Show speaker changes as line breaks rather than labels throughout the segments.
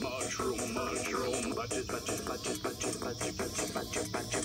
Mushroom, mushroom, budget, budget, budget, budget, budget, budget, budget, budget, budget, budget,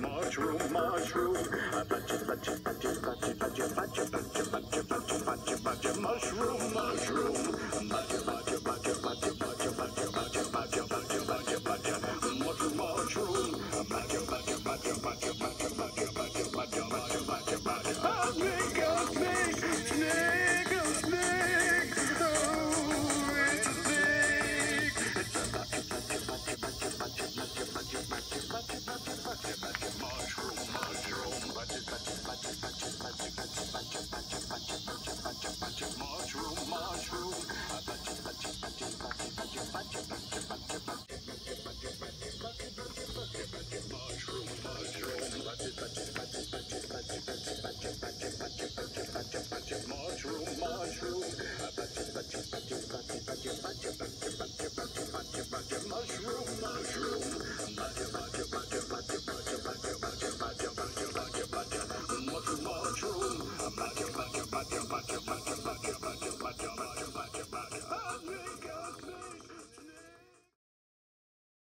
Mushroom, mushroom. Mushroom, mushroom.